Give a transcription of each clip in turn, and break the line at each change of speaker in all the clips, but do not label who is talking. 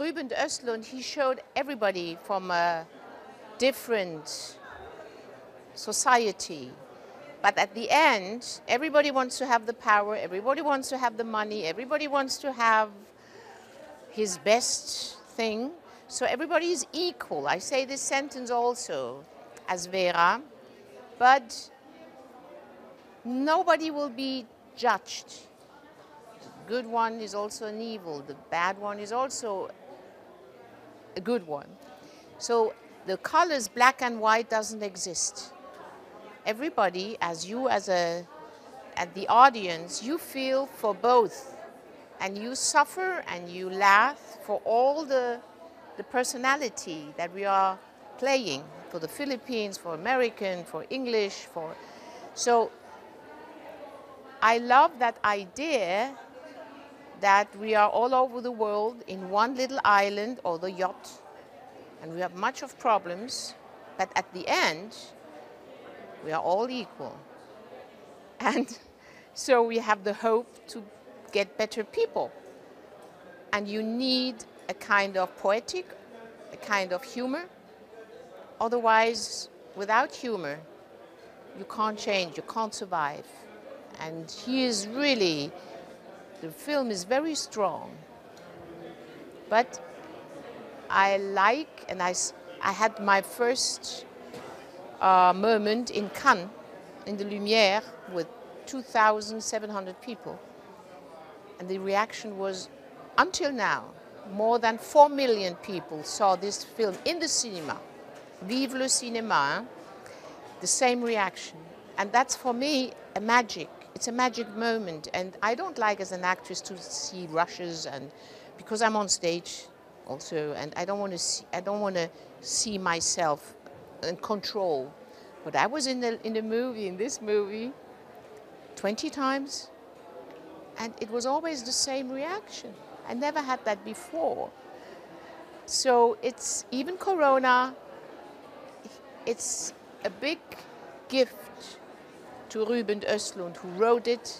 Ruben Östlund, he showed everybody from a different society. But at the end, everybody wants to have the power, everybody wants to have the money, everybody wants to have his best thing. So everybody is equal. I say this sentence also as Vera, but nobody will be judged. The good one is also an evil, the bad one is also a good one. So the colors black and white doesn't exist. Everybody, as you as a at the audience, you feel for both and you suffer and you laugh for all the, the personality that we are playing for the Philippines, for American, for English, for so I love that idea that we are all over the world in one little island or the yacht and we have much of problems but at the end we are all equal and so we have the hope to get better people. And you need a kind of poetic, a kind of humor. Otherwise, without humor, you can't change, you can't survive. And he is really, the film is very strong. But I like, and I, I had my first uh, moment in Cannes, in the Lumière, with 2,700 people. And the reaction was, until now, more than 4 million people saw this film in the cinema. Vive le cinéma, the same reaction. And that's for me a magic. It's a magic moment. And I don't like as an actress to see rushes and because I'm on stage also and I don't want to see I don't want to see myself in control. But I was in the in the movie, in this movie, 20 times and it was always the same reaction. I never had that before. So it's even Corona, it's a big gift to Ruben Östlund who wrote it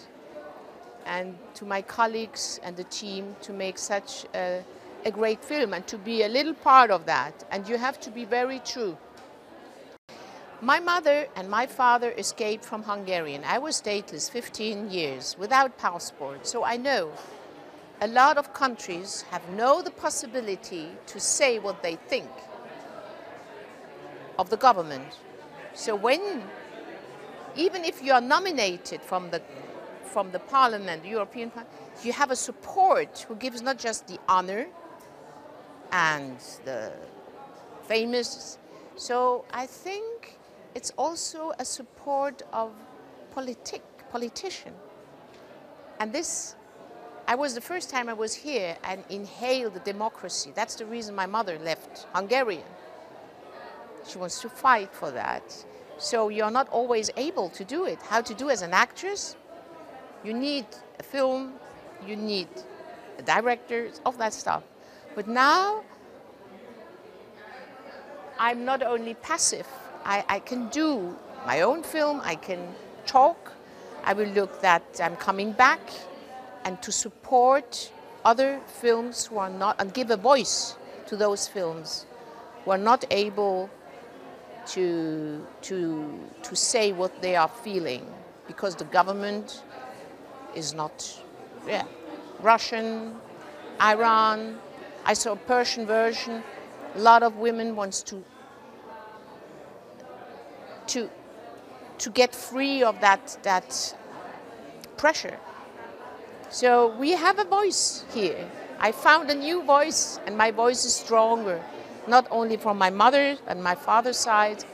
and to my colleagues and the team to make such a, a great film and to be a little part of that. And you have to be very true. My mother and my father escaped from Hungarian. I was stateless 15 years without passport, so I know a lot of countries have no the possibility to say what they think of the government. So when, even if you are nominated from the from the Parliament, the European Parliament, you have a support who gives not just the honor and the famous. So I think it's also a support of politic, politician. And this, I was the first time I was here and inhaled democracy. That's the reason my mother left Hungarian. She wants to fight for that. So you're not always able to do it. How to do as an actress? You need a film, you need a director, all that stuff. But now I'm not only passive, I, I can do my own film, I can talk, I will look that I'm coming back and to support other films who are not, and give a voice to those films who are not able to, to, to say what they are feeling because the government is not, yeah, Russian, Iran. I saw a Persian version. A lot of women wants to to, to get free of that, that pressure. So we have a voice here. I found a new voice, and my voice is stronger, not only from my mother and my father's side.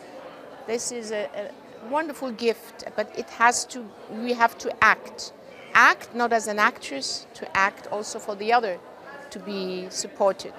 This is a, a wonderful gift, but it has to, we have to act. Act not as an actress, to act also for the other to be supported.